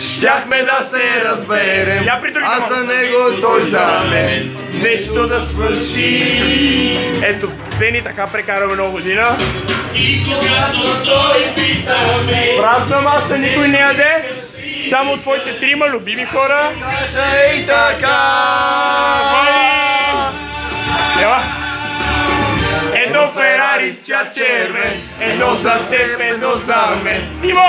Щяхме да се разберем, аз за него, той за мен. Нещо да свърши. Ето, Дени така прекараме нова година. И когато той пита ме, Празна маса, никой не яде. Само твоите трима любими хора. Кажа ей така. Ела. Едно Ферари с цвят червен, едно за теб, едно за мен. Симо!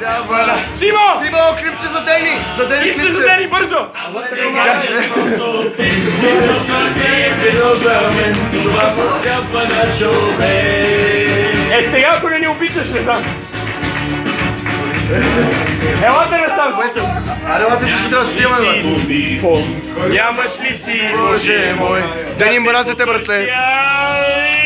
Трябва да... Симо! Симо, клипче за Дени! За Дени Клипче за! Дени, бързо! едно за теб, едно за мен, това трябва на човек. Е, сега ако не ни обичаш, не знам. Елате насам всички. Аре, лате всички да снимаме, бе. Фо. Нямаш ли си, Боже мой. Дени, мразите, братле.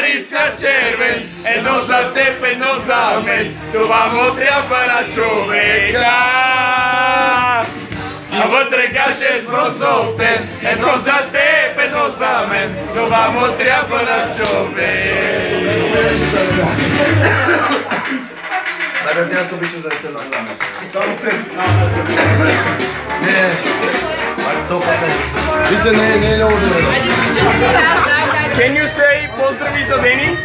Marisca Cerven, e non sa tempo e non sa men, tu vamo treaba la čoveka. A vatre gaše sprozovte, e non sa tempo e non sa men, tu vamo treaba la čoveka. Będę ja sobie się zresztą nagramy. Całą teczkę. Nie. Ale to potem. Widzę, nie, nie, nie, nie. Can you say поздрави за Дени?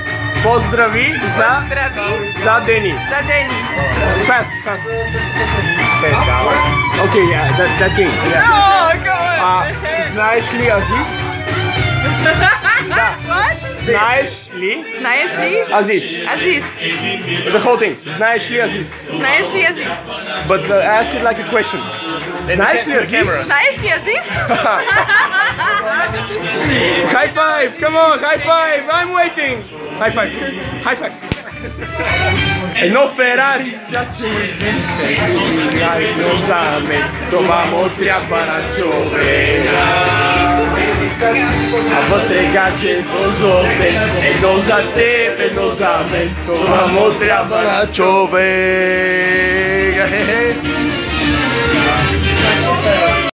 Поздрави за, Здрави за Дени. за Дени. Fast, fast. Okay, yeah, that, that thing. Yeah. О, come А, on. знаеш ли Азис? What? Знаеш ли Знаеш ли? Азис? Азиз. The whole thing. Знаеш ли Азис? Знаеш ли Азиз? But uh, ask it like a question. Знаеш ли Азис? Знаеш ли Азиз? High five! Come on, high five! I'm waiting! High five! High five! Едно Ферари сяче Идеално за мен Това му трябва A volte gađe pozovne Jedno za tebe, jedno za me. To vam odraba na čovek